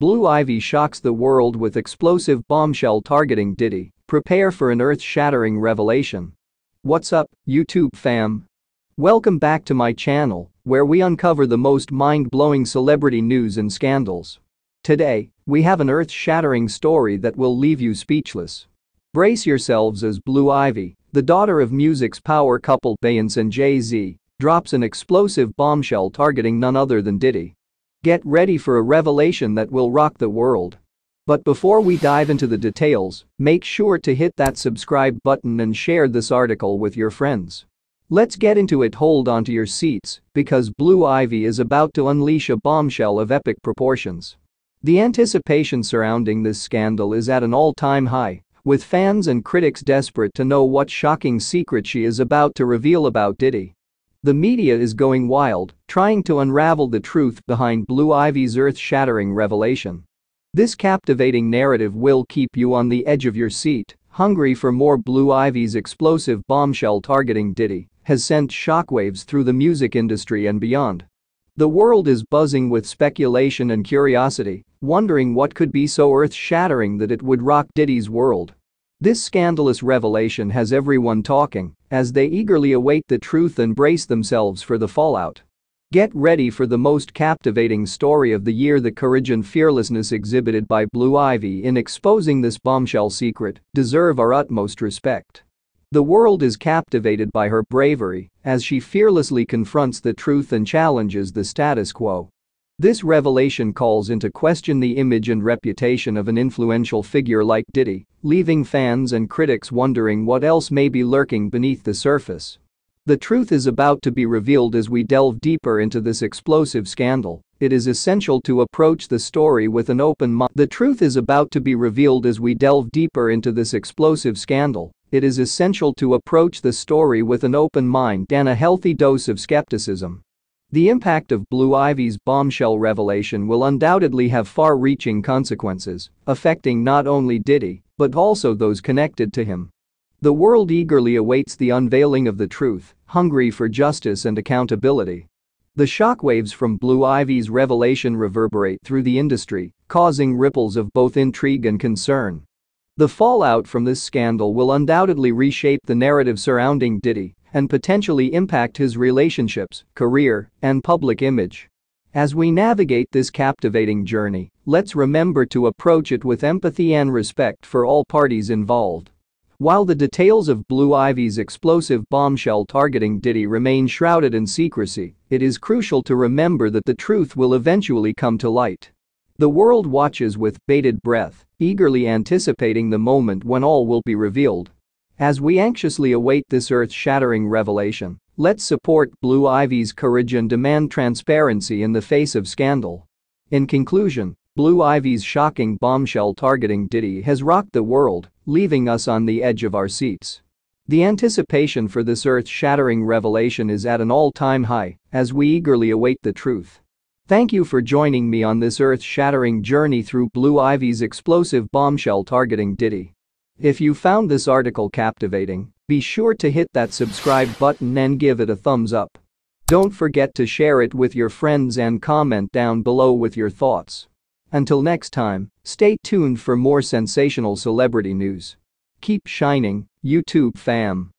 Blue Ivy shocks the world with explosive bombshell targeting Diddy, prepare for an earth-shattering revelation. What's up, YouTube fam? Welcome back to my channel, where we uncover the most mind-blowing celebrity news and scandals. Today, we have an earth-shattering story that will leave you speechless. Brace yourselves as Blue Ivy, the daughter of music's power couple Beyonce and Jay-Z, drops an explosive bombshell targeting none other than Diddy. Get ready for a revelation that will rock the world. But before we dive into the details, make sure to hit that subscribe button and share this article with your friends. Let's get into it hold onto your seats because Blue Ivy is about to unleash a bombshell of epic proportions. The anticipation surrounding this scandal is at an all-time high, with fans and critics desperate to know what shocking secret she is about to reveal about Diddy. The media is going wild, trying to unravel the truth behind Blue Ivy's earth-shattering revelation. This captivating narrative will keep you on the edge of your seat, hungry for more Blue Ivy's explosive bombshell targeting Diddy has sent shockwaves through the music industry and beyond. The world is buzzing with speculation and curiosity, wondering what could be so earth-shattering that it would rock Diddy's world. This scandalous revelation has everyone talking as they eagerly await the truth and brace themselves for the fallout. Get ready for the most captivating story of the year the courage and fearlessness exhibited by Blue Ivy in exposing this bombshell secret deserve our utmost respect. The world is captivated by her bravery as she fearlessly confronts the truth and challenges the status quo. This revelation calls into question the image and reputation of an influential figure like Diddy, leaving fans and critics wondering what else may be lurking beneath the surface. The truth is about to be revealed as we delve deeper into this explosive scandal. It is essential to approach the story with an open mind. The truth is about to be revealed as we delve deeper into this explosive scandal. It is essential to approach the story with an open mind and a healthy dose of skepticism. The impact of Blue Ivy's bombshell revelation will undoubtedly have far-reaching consequences, affecting not only Diddy, but also those connected to him. The world eagerly awaits the unveiling of the truth, hungry for justice and accountability. The shockwaves from Blue Ivy's revelation reverberate through the industry, causing ripples of both intrigue and concern. The fallout from this scandal will undoubtedly reshape the narrative surrounding Diddy, and potentially impact his relationships, career, and public image. As we navigate this captivating journey, let's remember to approach it with empathy and respect for all parties involved. While the details of Blue Ivy's explosive bombshell targeting Diddy remain shrouded in secrecy, it is crucial to remember that the truth will eventually come to light. The world watches with bated breath, eagerly anticipating the moment when all will be revealed. As we anxiously await this earth-shattering revelation, let's support Blue Ivy's courage and demand transparency in the face of scandal. In conclusion, Blue Ivy's shocking bombshell targeting Diddy has rocked the world, leaving us on the edge of our seats. The anticipation for this earth-shattering revelation is at an all-time high as we eagerly await the truth. Thank you for joining me on this earth-shattering journey through Blue Ivy's explosive bombshell targeting Diddy. If you found this article captivating, be sure to hit that subscribe button and give it a thumbs up. Don't forget to share it with your friends and comment down below with your thoughts. Until next time, stay tuned for more sensational celebrity news. Keep shining, YouTube fam.